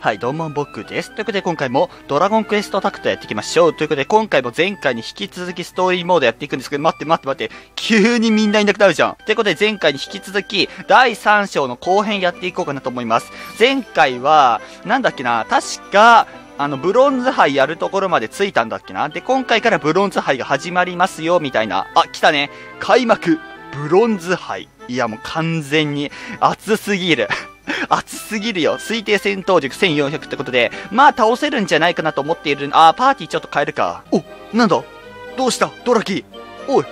はい、どうも僕です。ということで今回もドラゴンクエストタクトやっていきましょう。ということで今回も前回に引き続きストーリーモードやっていくんですけど、待って待って待って、急にみんないなくなるじゃん。ということで前回に引き続き第3章の後編やっていこうかなと思います。前回は、なんだっけな、確か、あの、ブロンズ杯やるところまで着いたんだっけな。で、今回からブロンズ杯が始まりますよ、みたいな。あ、来たね。開幕、ブロンズ杯。いや、もう完全に熱すぎる。熱すぎるよ。推定戦闘力1400ってことで、まあ倒せるんじゃないかなと思っている。あー、パーティーちょっと変えるか。お、なんだ？どうした？ドラキーおい。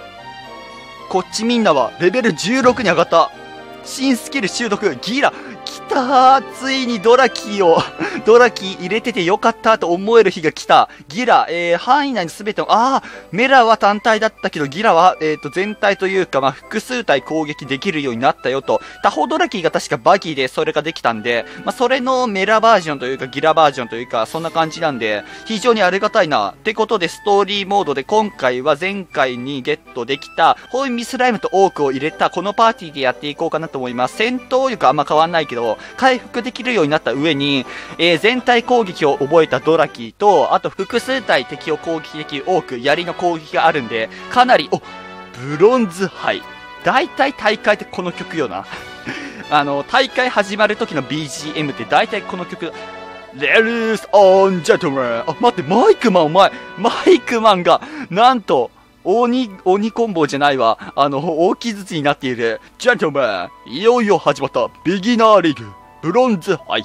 こっちみんなはレベル16に上がった。新スキル習得、ギーラ。来たーついにドラキーを、ドラキー入れててよかったと思える日が来た。ギラ、えー、範囲内の全ての、あー、メラは単体だったけど、ギラは、えっ、と、全体というか、まあ、複数体攻撃できるようになったよと。他方ドラキーが確かバギーでそれができたんで、まあ、それのメラバージョンというか、ギラバージョンというか、そんな感じなんで、非常にありがたいな。ってことで、ストーリーモードで今回は前回にゲットできた、ホイミスライムとオークを入れた、このパーティーでやっていこうかなと思います。戦闘力あんま変わんないけど、回復できるようになった上に、えー全体攻撃を覚えたドラキーと、あと複数体敵を攻撃できる多く、槍の攻撃があるんで、かなり、お、ブロンズ杯。大体大会ってこの曲よな。あの、大会始まる時の BGM って大体この曲、Ladies and gentlemen! あ、待って、マイクマンお前、マイクマンが、なんと、鬼、鬼コンボじゃないわ。あの、大きずつになっている。ジェントルマン、いよいよ始まった、ビギナーリーグ、ブロンズ杯。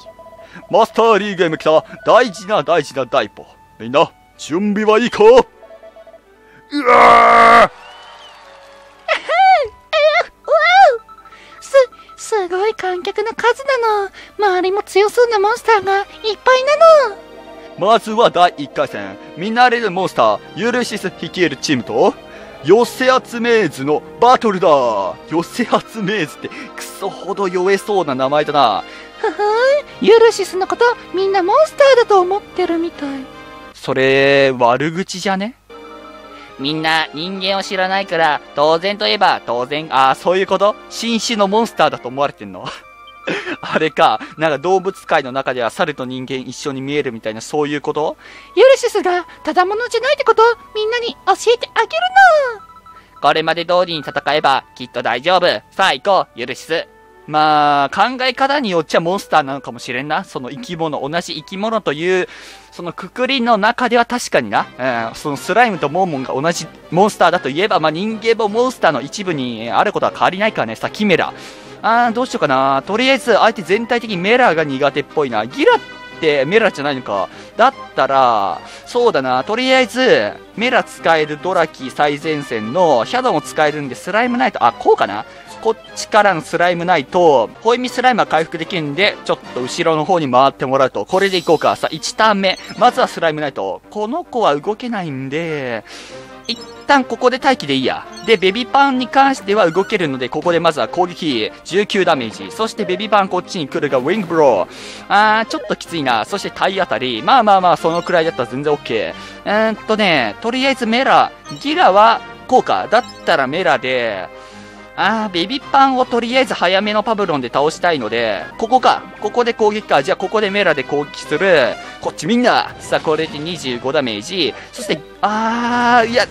マスターリーグへ向けた大事な大事な第一歩。みんな、準備はいいか？うわー、すごい観客の数なの。周りも強そうなモンスターがいっぱいなの。まずは第1回戦、見慣れるモンスター、ユルシス率いるチームと、寄せ集め図のバトルだ寄せ集め図ってクソほど弱えそうな名前だな。ふふん、ユルシスのことみんなモンスターだと思ってるみたい。それ、悪口じゃね？みんな人間を知らないから、当然といえば当然。ああ、そういうこと？新種のモンスターだと思われてんの？あれか、なんか動物界の中では猿と人間一緒に見えるみたいなそういうこと？ユルシスがただものじゃないってこと？みんなに教えてあげるのこれまで通りに戦えばきっと大丈夫。さあ行こう、ユルシス。まあ、考え方によっちゃモンスターなのかもしれんな。その生き物、同じ生き物という、そのくくりの中では確かにな。うん、そのスライムとモーモンが同じモンスターだといえば、まあ人間もモンスターの一部にあることは変わりないからね。さ、キメラ。あー、どうしようかな。とりあえず、相手全体的にメラが苦手っぽいな。ギラってメラじゃないのか。だったら、そうだな。とりあえず、メラ使えるドラキー最前線のシャドウも使えるんで、スライムナイト、あ、こうかな。こっちからのスライムないと、ホイミスライムは回復できるんで、ちょっと後ろの方に回ってもらうと、これでいこうか。さあ、1ターン目。まずはスライムナイト。この子は動けないんで、一旦ここで待機でいいや。で、ベビーパンに関しては動けるので、ここでまずは攻撃19ダメージ。そしてベビーパンこっちに来るがウィングブロー。あー、ちょっときついな。そして体当たり。まあまあまあ、そのくらいだったら全然 OK。うーんとね、とりあえずメラ、ギラはこうか。だったらメラで、あー、ベビパンをとりあえず早めのパブロンで倒したいので、ここか。ここで攻撃か。じゃあここでメラで攻撃する。こっちみんな。さあ、これで25ダメージ。そして、あー、いや、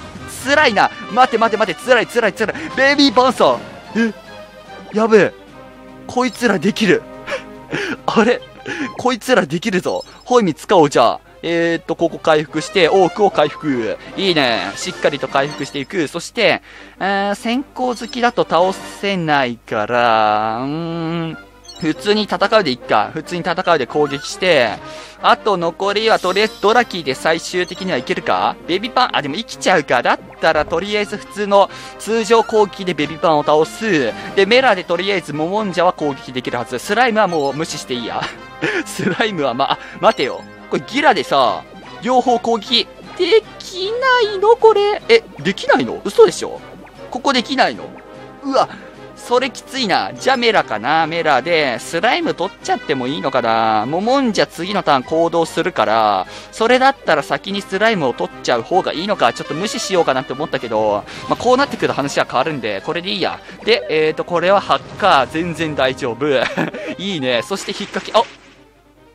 辛いな。待て待て待て、辛い辛い辛い。ベビーパンさん。え、やべえ。こいつらできる。あれこいつらできるぞ。ホイミ使おう、じゃあ。えーっと、ここ回復して、多くを回復。いいね。しっかりと回復していく。そして、え、先行好きだと倒せないから、うーん、普通に戦うでいっか。普通に戦うで攻撃して、あと残りはとりあえずドラキーで最終的にはいけるか？ベビパン、あ、でも生きちゃうか。だったらとりあえず普通の通常攻撃でベビパンを倒す。で、メラでとりあえずモモンジャは攻撃できるはず。スライムはもう無視していいや。スライムはま、あ、待てよ。これギラでさ、両方攻撃できないの？これ。え、できないの？嘘でしょ？ここできないの？うわ、それきついな。じゃあメラかな？メラで、スライム取っちゃってもいいのかな？モモンじゃ次のターン行動するから、それだったら先にスライムを取っちゃう方がいいのか？ちょっと無視しようかなって思ったけど、まあ、こうなってくると話は変わるんで、これでいいや。で、えーと、これはハッカー、全然大丈夫。いいね。そして引っ掛け、あ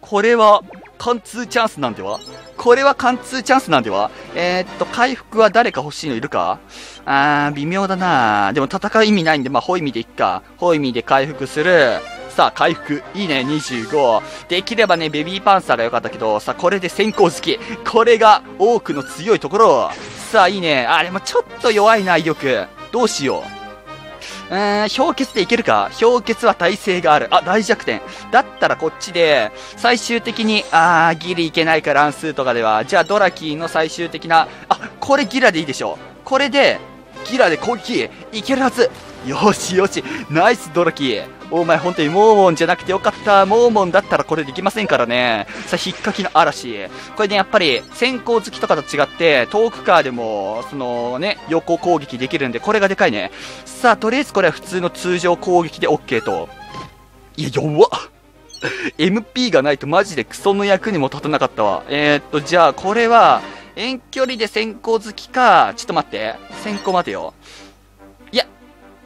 これは、貫通チャンスなんでは？これは貫通チャンスなんでは？えー、っと、回復は誰か欲しいのいるか？あー、微妙だなでも戦う意味ないんで、まあ、ホイミでいっか。ホイミで回復する。さあ、回復。いいね、25。できればね、ベビーパンサーが良かったけど、さあ、これで先行好き。これが、多くの強いところ。さあ、いいね。あ、でもちょっと弱いな、威力。どうしよう。うーん、氷結でいけるか？氷結は耐性がある。あ、大弱点。だったらこっちで、最終的に、あー、ギリいけないか、乱数とかでは。じゃあ、ドラキーの最終的な、あ、これギラでいいでしょう。これで、ギラで攻撃、いけるはず。よしよし、ナイスドラキー。お前本当にモーモンじゃなくてよかった。モーモンだったらこれできませんからね。さあ、引っかきの嵐。これね、やっぱり、先行好きとかと違って、遠くからでも、そのね、横攻撃できるんで、これがでかいね。さあ、とりあえずこれは普通の通常攻撃で OK と。いや、弱っ。MP がないとマジでクソの役にも立たなかったわ。えー、っと、じゃあ、これは、遠距離で先行好きか、ちょっと待って。先行待てよ。いや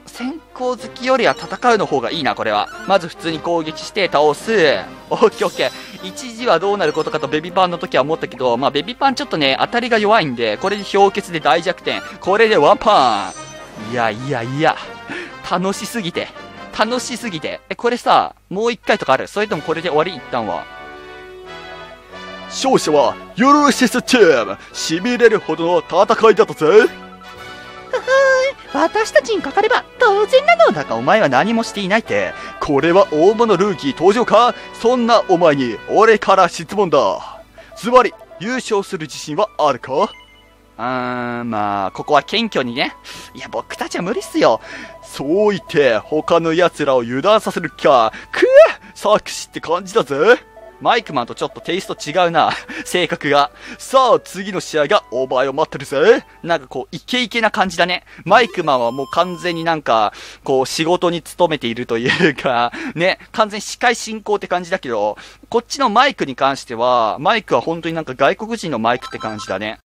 先行好きよりは戦うの方がいいな、これは。まず普通に攻撃して倒す。オッケーオッケー。一時はどうなることかとベビーパンの時は思ったけど、まあベビーパンちょっとね、当たりが弱いんで、これで氷結で大弱点。これでワンパンいやいやいや、楽しすぎて。楽しすぎて。え、これさ、もう一回とかある？それともこれで終わり？一旦は。勝者は、ヨルシスチーム痺れるほどの戦いだったぜ私たちにかかれば当然なのだがお前は何もしていないって。これは大物ルーキー登場か？そんなお前に俺から質問だ。ズバリ、優勝する自信はあるか？うーん、まあ、ここは謙虚にね。いや、僕たちは無理っすよ。そう言って、他の奴らを油断させるか。くぅ作詞って感じだぜ。マイクマンとちょっとテイスト違うな。性格が。さあ、次の試合がお前を待ってるぜ。なんかこう、イケイケな感じだね。マイクマンはもう完全になんか、こう、仕事に勤めているというか、ね、完全に司会進行って感じだけど、こっちのマイクに関しては、マイクは本当になんか外国人のマイクって感じだね。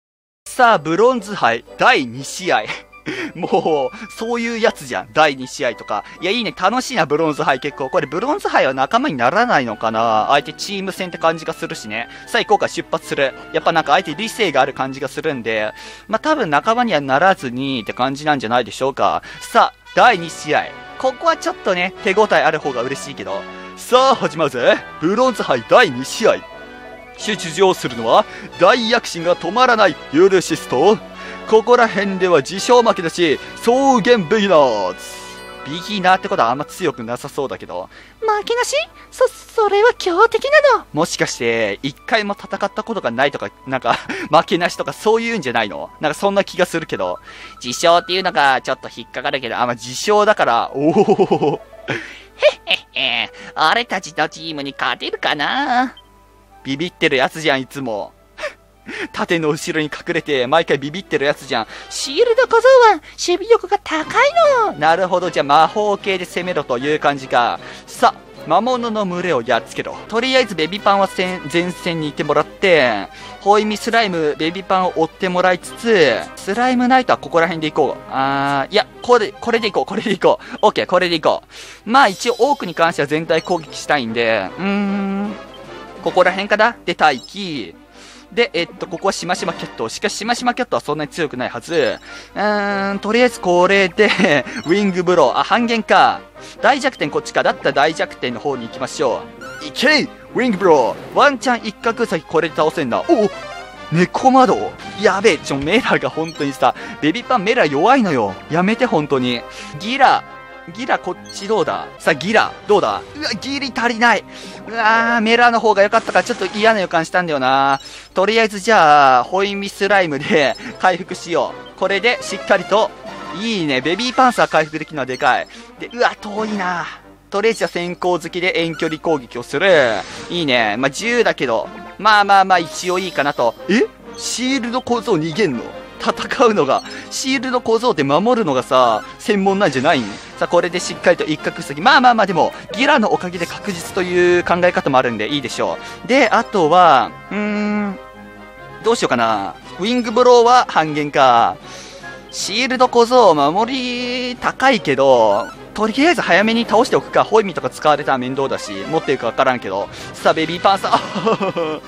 さあ、ブロンズ杯第2試合。もう、そういうやつじゃん。第2試合とか。いや、いいね。楽しいな、ブロンズ杯結構。これ、ブロンズ杯は仲間にならないのかな？相手チーム戦って感じがするしね。さあ、行こうか、出発する。やっぱなんか相手理性がある感じがするんで、まあ、多分仲間にはならずにって感じなんじゃないでしょうか。さあ、第2試合。ここはちょっとね、手応えある方が嬉しいけど。さあ、始まるぜ。ブロンズ杯第2試合。出場するのは、大躍進が止まらないユルシスと、ここら辺では自称負けなし、草原ビギナーズ。ビギナーってことはあんま強くなさそうだけど。負けなし？そ、それは強敵なのもしかして、一回も戦ったことがないとか、なんか、負けなしとかそういうんじゃないの？なんかそんな気がするけど。自称っていうのがちょっと引っかかるけど、あ、まあ、自称だから、おお。へへへ、俺たちのチームに勝てるかな？ビビってるやつじゃん、いつも。盾の後ろに隠れて毎回ビビってるやつじゃん。シールド小僧は守備力が高いのなるほど、じゃあ魔法系で攻めろという感じか。さ、魔物の群れをやっつけろ。とりあえずベビパンは前線にいてもらって、ホイミスライム、ベビパンを追ってもらいつつ、スライムナイトはここら辺で行こう。あー、いや、これ、これで行こう、これで行こう。オッケー、これで行こう。まあ一応多くに関しては全体攻撃したいんで、うーん、ここら辺かな？で、待機。で、えっと、ここはしましまキャット。しかし、しましまキャットはそんなに強くないはず。うーん、とりあえずこれで ウィングブロー。あ、半減か。大弱点こっちか。だったら大弱点の方に行きましょう。いけウィングブローワンチャン一角先これで倒せんな。お猫窓やべえ、ちょ、メラが本当にさ、ベビーパンメラ弱いのよ。やめて、本当に。ギラ、ギラこっちどうだ？さあ、ギラ、どうだ？うわ、ギリ足りないうわー、メラの方が良かったからちょっと嫌な予感したんだよなとりあえずじゃあ、ホイミスライムで回復しよう。これでしっかりと、いいね、ベビーパンサー回復できるのはでかい。で、うわ、遠いなとりあえずは先行好きで遠距離攻撃をする。いいね。まあ、10だけど、まあまあまあ一応いいかなと。え？シールド構造逃げんの？戦うのが、シールド構造で守るのがさ、専門なんじゃないんさあ、これでしっかりと一角先。まあまあまあ、でも、ギラのおかげで確実という考え方もあるんでいいでしょう。で、あとは、うーん、どうしようかな。ウィングブローは半減か。シールド小僧、守り高いけど、とりあえず早めに倒しておくか。ホイミとか使われたら面倒だし、持ってるかわからんけど。さあ、ベビーパンサー。ベビーパン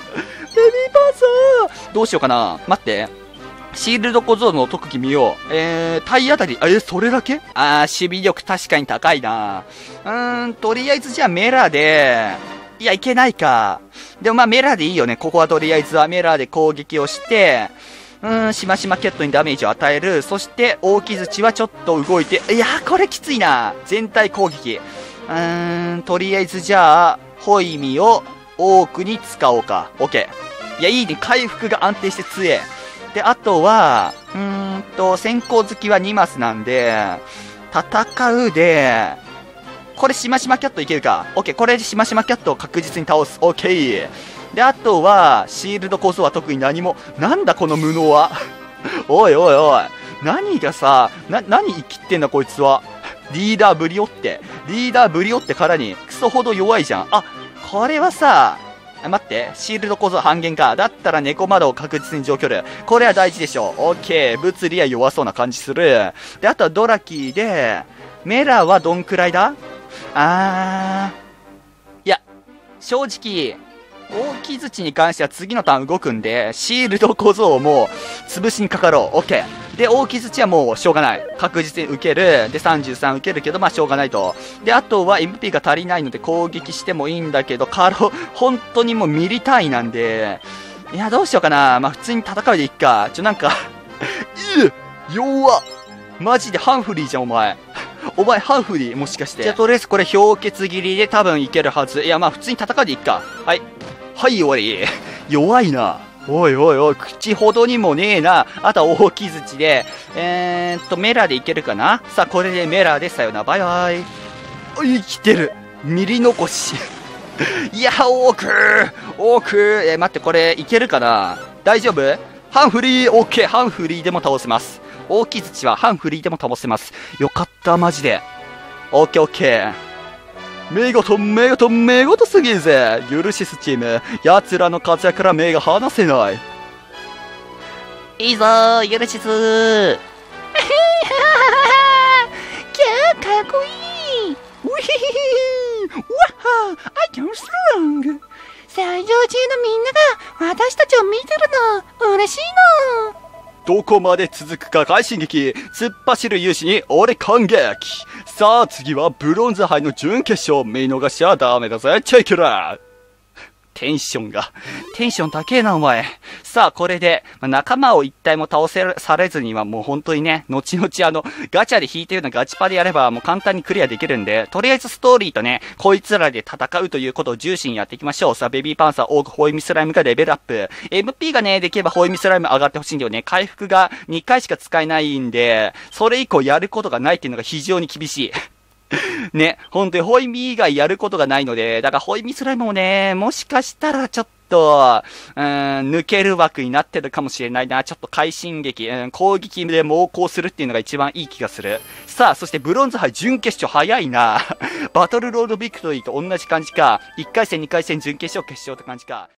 サーどうしようかな。待って。シールド小僧の特技見よう。えー、体当たり、え、それだけ？あー、守備力確かに高いな。うーん、とりあえずじゃあメラで、いや、いけないか。でもまあメラでいいよね。ここはとりあえずはメラで攻撃をして、うーん、しましまキャットにダメージを与える。そして、大木槌はちょっと動いて、いやこれきついな。全体攻撃。うーん、とりあえずじゃあ、ホイミを多くに使おうか。オッケー。いや、いいね。回復が安定して強え。で、あとは、うーんと、先行好きは2マスなんで、戦うで、これしましまキャットいけるか。オッケー、これでしましまキャットを確実に倒す。オッケー。で、あとは、シールドこそは特に何も、なんだこの無能は。おいおいおい。何がさ、な、何生きってんだこいつは。リーダーブリオって。リーダーブリオってからに、クソほど弱いじゃん。あ、これはさ、待って、シールド構造半減か。だったら猫窓を確実に除去る。これは大事でしょう。オッケー。物理は弱そうな感じする。で、あとはドラキーで、メラはどんくらいだ？あー。いや、正直、大木槌に関しては次のターン動くんで、シールド小僧をもう潰しにかかろう。オッケー。で、大木槌はもうしょうがない。確実に受ける。で、33受けるけど、まあしょうがないと。で、あとは MP が足りないので攻撃してもいいんだけど、カロ、本当にもうミリ単位なんで、いや、どうしようかな。まあ普通に戦うでいっか。ちょ、なんか い弱っマジでハンフリーじゃん、お前。お前、ハンフリーもしかして。じゃあ、とりあえずこれ、氷結切りで多分いけるはず。いや、まあ普通に戦うでいっか。はい。はい、終わり。弱いな。おいおいおい、口ほどにもねえな。あとは大きづで、えー、っと、メラでいけるかな？さあ、これでメラでさよなら。バイバイ。生きてる。ミリ残し。いや、多く多くえー、待って、これ、いけるかな？大丈夫？ハンフリー、オッケー、ハンフリーでも倒せます。大きづはハンフリーでも倒せます。よかった、マジで。オッケーオッケー。見事、見事、見事すぎるぜ。ユルシスチーム、奴らの活躍から目が離せない。いいぞユルシス。キャーかっこいい。ウヒヒヒわっは I can strong 最上中のみんなが私たちを見てるの。嬉しいのどこまで続くか快進撃。突っ走る勇士に俺感激。さあ次はブロンズ杯の準決勝。見逃しちゃダメだぜ。チェイキラー。テンションが、テンション高えな、お前。さあ、これで、まあ、仲間を一体も倒せされずにはもう本当にね、後々あの、ガチャで引いてるようなガチパでやればもう簡単にクリアできるんで、とりあえずストーリーとね、こいつらで戦うということを重視にやっていきましょう。さあ、ベビーパンサー、オーク、ホイミスライムがレベルアップ。MP がね、できればホイミスライム上がってほしいんだよね。回復が2回しか使えないんで、それ以降やることがないっていうのが非常に厳しい。ね、本当にホイミ以外やることがないので、だからホイミスライムもね、もしかしたらちょっと、うん、抜ける枠になってるかもしれないな。ちょっと快進撃、うん、攻撃で猛攻するっていうのが一番いい気がする。さあ、そしてブロンズ杯準決勝早いな。バトルロードビクトリーと同じ感じか。1回戦、2回戦、準決勝、決勝って感じか。